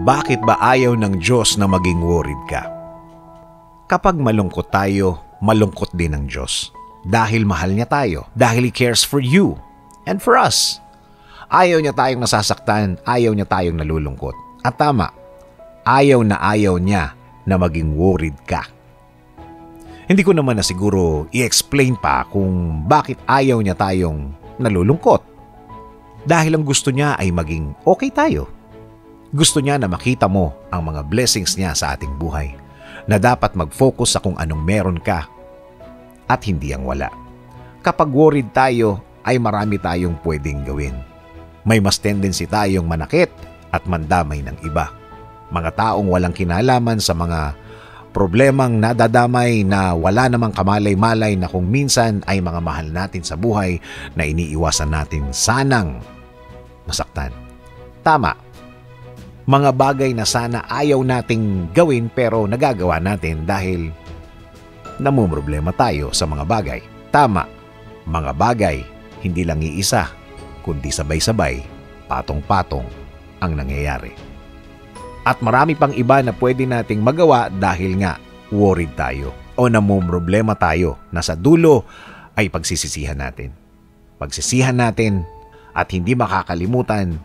Bakit ba ayaw ng Diyos na maging worried ka? Kapag malungkot tayo, malungkot din ang Diyos. Dahil mahal niya tayo. Dahil He cares for you and for us. Ayaw niya tayong nasasaktan, ayaw niya tayong nalulungkot. At tama, ayaw na ayaw niya na maging worried ka. Hindi ko naman na siguro i-explain pa kung bakit ayaw niya tayong nalulungkot. Dahil ang gusto niya ay maging okay tayo. Gusto niya na makita mo ang mga blessings niya sa ating buhay. Na dapat mag-focus sa kung anong meron ka at hindi ang wala. Kapag worried tayo, ay marami tayong pwedeng gawin. May mas tendency tayong manakit at mandamay ng iba. Mga taong walang kinalaman sa mga problemang nadadamay na wala namang kamalay-malay na kung minsan ay mga mahal natin sa buhay na iniiwasan natin sanang masaktan. Tama. Mga bagay na sana ayaw nating gawin pero nagagawa natin dahil namumroblema tayo sa mga bagay. Tama. Mga bagay, hindi lang iisa, kundi sabay-sabay, patong-patong ang nangyayari. At marami pang iba na pwede nating magawa dahil nga worried tayo o namumroblema tayo na sa dulo ay pagsisisihan natin. Pagsisihan natin at hindi makakalimutan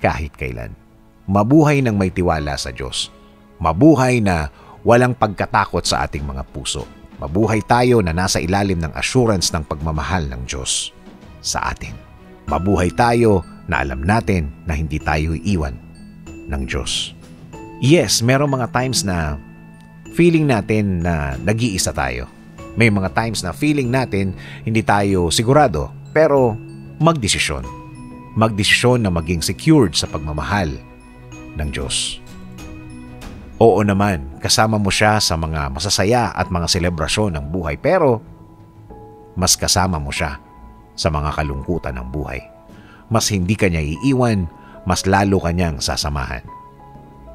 kahit kailan. Mabuhay ng may tiwala sa Diyos. Mabuhay na walang pagkatakot sa ating mga puso. Mabuhay tayo na nasa ilalim ng assurance ng pagmamahal ng Diyos sa atin. Mabuhay tayo na alam natin na hindi tayo iiwan ng Diyos. Yes, merong mga times na feeling natin na nag-iisa tayo. May mga times na feeling natin hindi tayo sigurado pero magdesisyon. Magdesisyon na maging secured sa pagmamahal ng Diyos. Oo naman, kasama mo siya sa mga masasaya at mga selebrasyon ng buhay pero mas kasama mo siya sa mga kalungkutan ng buhay. Mas hindi ka niya iiwan, mas lalo kanyang sasamahan.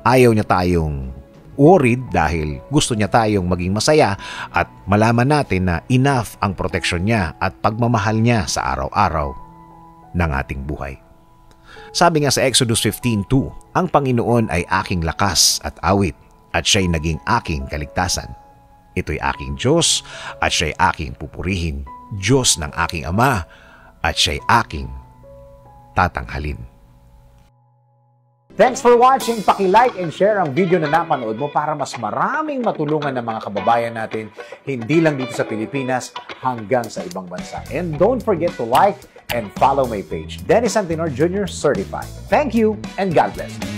Ayaw niya tayong worried dahil gusto niya tayong maging masaya at malaman natin na enough ang proteksyon niya at pagmamahal niya sa araw-araw ng ating buhay. Sabi nga sa Exodus 15.2, Ang Panginoon ay aking lakas at awit at siya'y naging aking kaligtasan. Ito'y aking Diyos at siya'y aking pupurihin, Diyos ng aking Ama at siya'y aking tatanghalin. Thanks for watching. Paki-like and share ang video na napanood mo para mas maraming matulungan ng mga kababayan natin, hindi lang dito sa Pilipinas, hanggang sa ibang bansa. And don't forget to like and follow my page, Dennis Antinor Jr. Certified. Thank you and God bless.